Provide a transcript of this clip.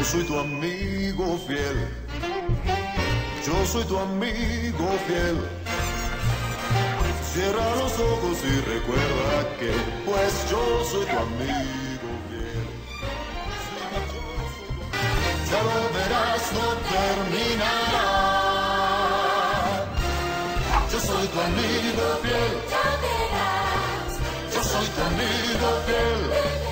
Yo soy tu amigo fiel. Yo soy tu amigo fiel. Cierra los ojos y recuerda que, pues yo soy tu amigo fiel. Ya lo verás, no terminará. Yo soy tu amigo fiel. Ya verás, Yo soy tu amigo fiel.